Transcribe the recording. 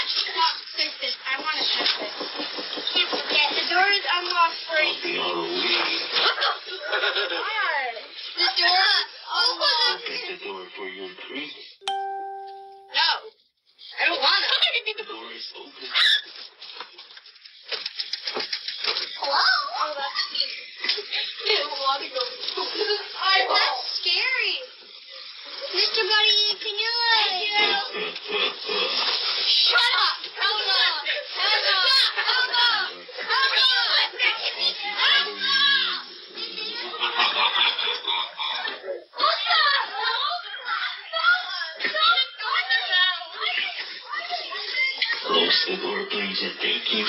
touch the top surface. I want to touch it. Can't forget. The door is unlocked for a The other way. What? The door is unlocked. Open the door for your treat. No. I don't want to. The door is open. Don't touch the. I want to touch it. Can't forget. The door is unlocked for a The other way. What? The door is unlocked. Open the door for your treat. No. I don't want to. The door is open. That's scary. Mr. Buddy, can you like... Shut up! Elmo! Elmo! Elmo! Close the door, please, and thank you.